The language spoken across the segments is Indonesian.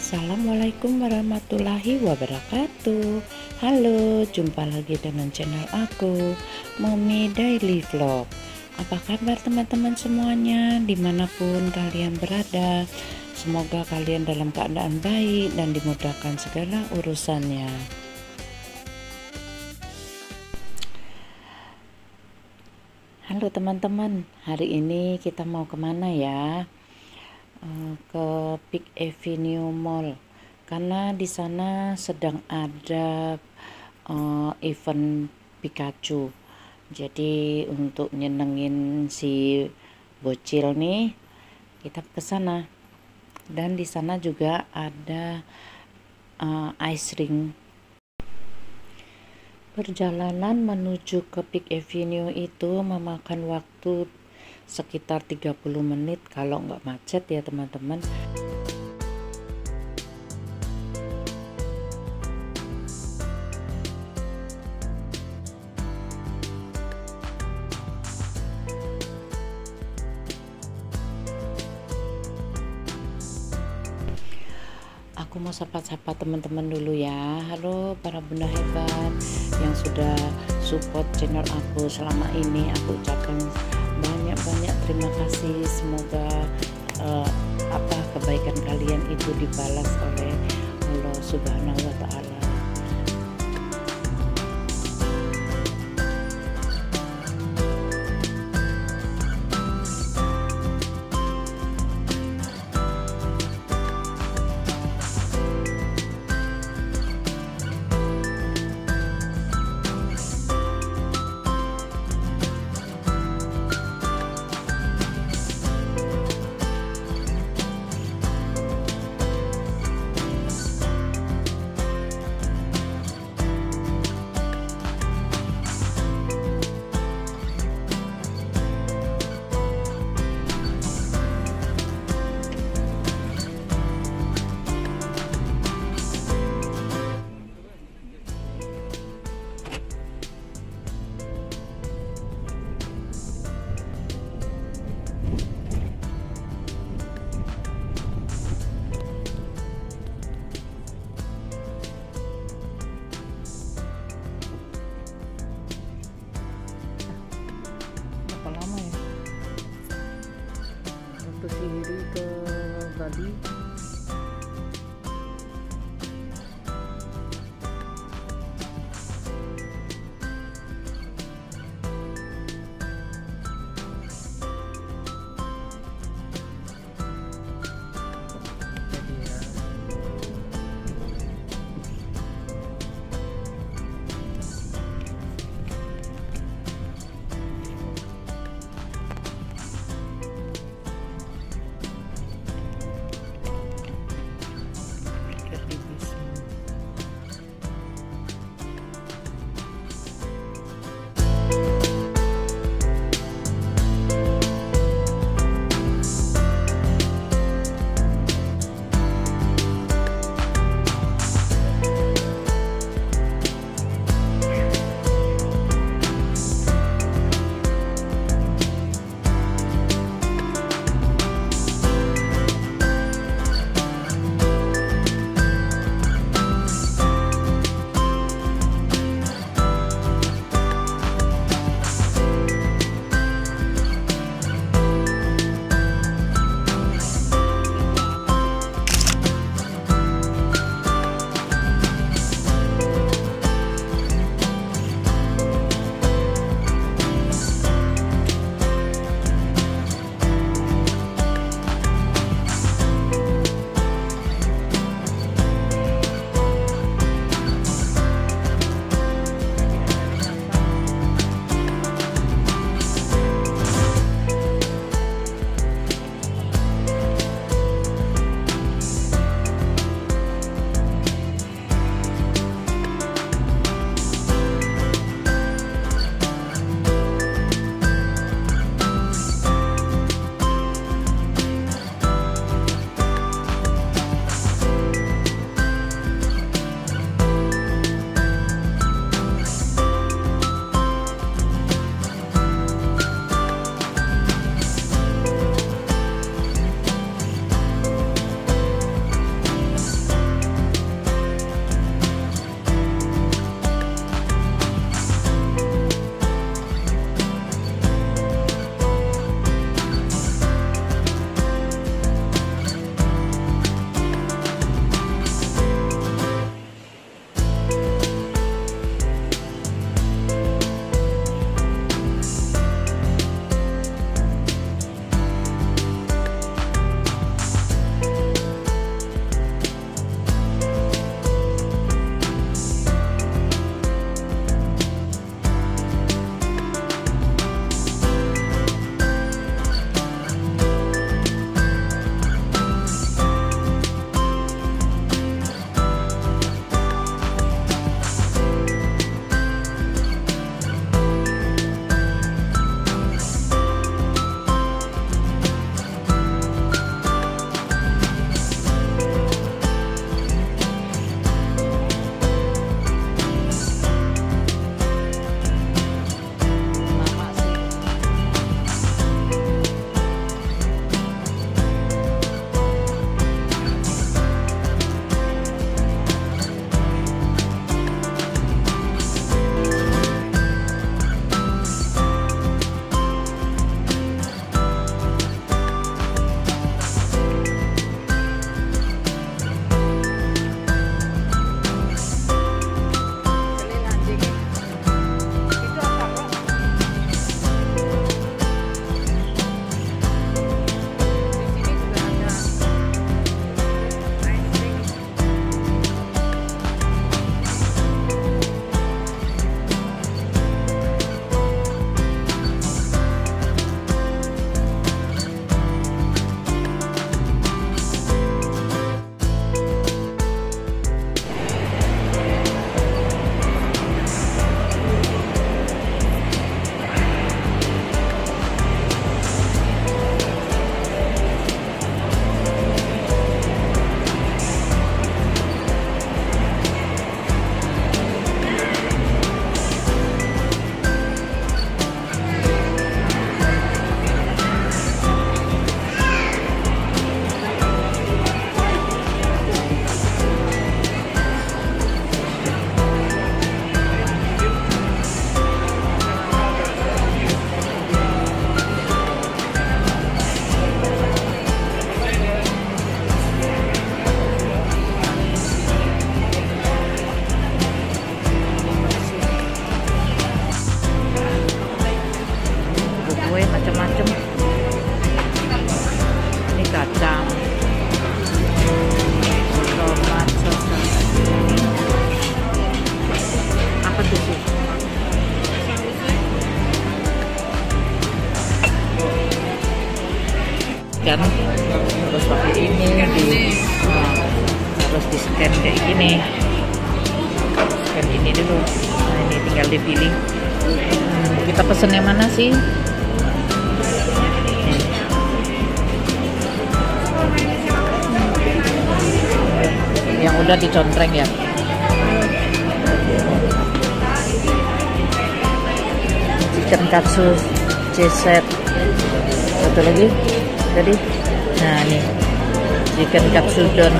Assalamualaikum warahmatullahi wabarakatuh. Halo, jumpa lagi dengan channel aku Mommy Daily Vlog. Apa kabar teman-teman semuanya? Di mana pun kalian berada Semoga kalian dalam keadaan baik Dan dimudahkan segala urusannya. Halo teman-teman Hari ini kita mau ke mana ya ke Big Avenue Mall karena di sana sedang ada uh, event Pikachu. Jadi untuk nyenengin si bocil nih kita ke sana. Dan di sana juga ada uh, ice ring. Perjalanan menuju ke Big Avenue itu memakan waktu sekitar 30 menit. Kalau nggak macet ya teman-teman. Aku mau sapa-sapa teman-teman dulu ya. Halo para bunda hebat yang sudah support channel aku selama ini. Aku ucapkan terima kasih. Semoga uh, apa kebaikan kalian itu dibalas oleh Allah Subhanahu wa taala tadi harus yang udah dicontreng ya. Chicken katsu C-set satu lagi tadi? Nah ini. Chicken katsu don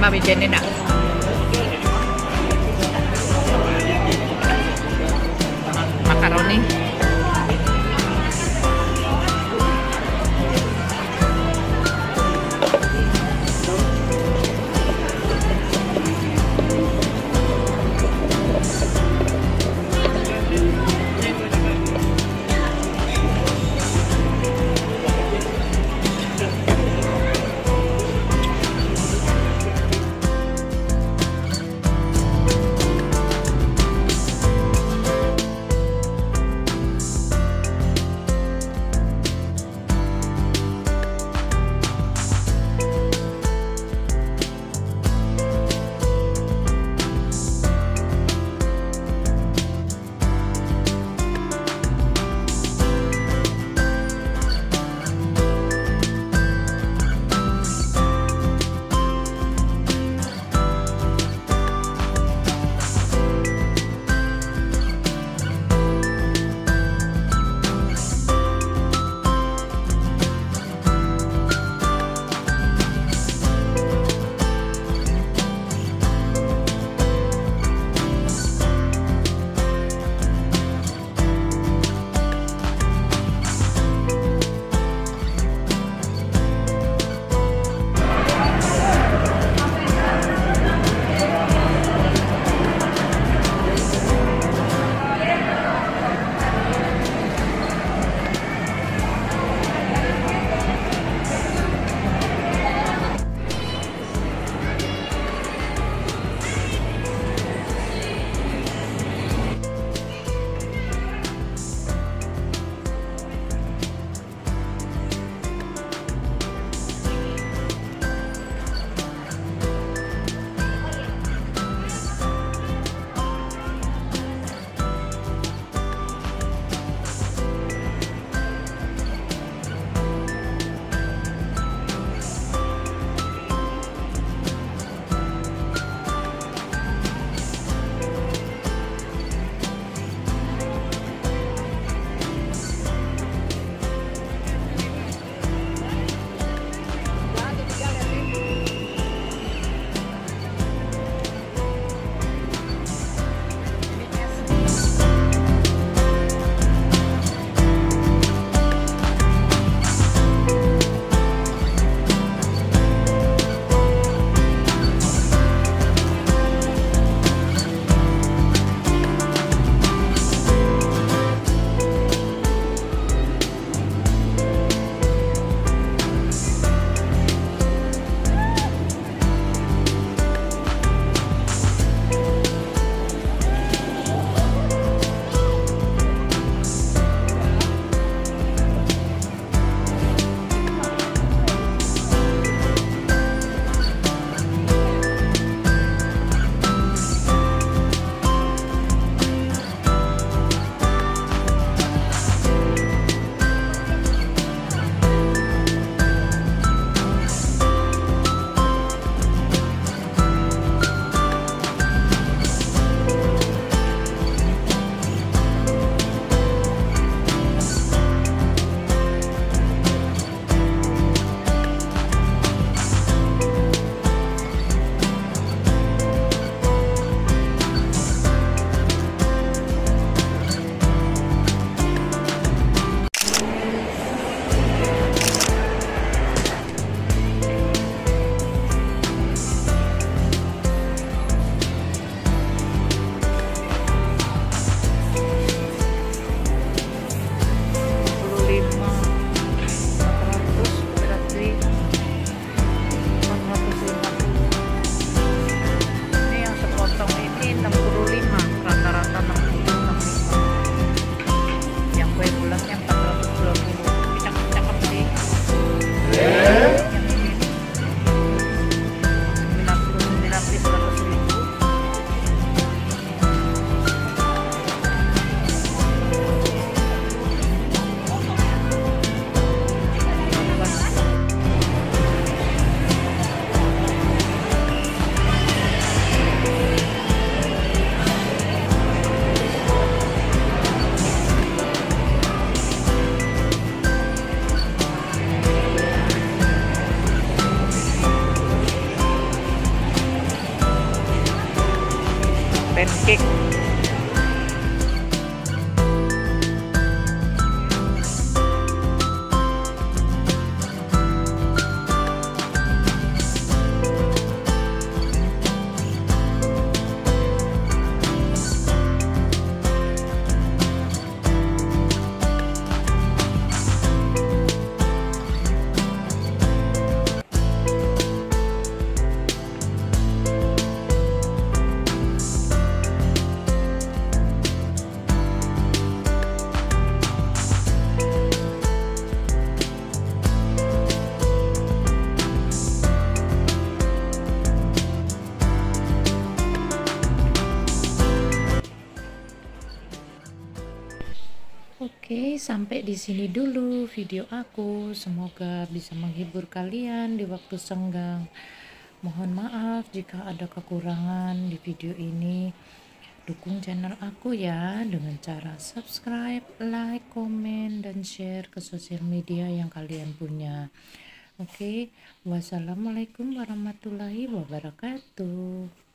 sama wijen ini nak. Makaroni Oke, sampai di sini dulu video aku. Semoga bisa menghibur kalian di waktu senggang. Mohon maaf jika ada kekurangan di video ini. Dukung channel aku ya dengan cara subscribe, like, komen, dan share ke sosial media yang kalian punya. Oke, wassalamualaikum warahmatullahi wabarakatuh.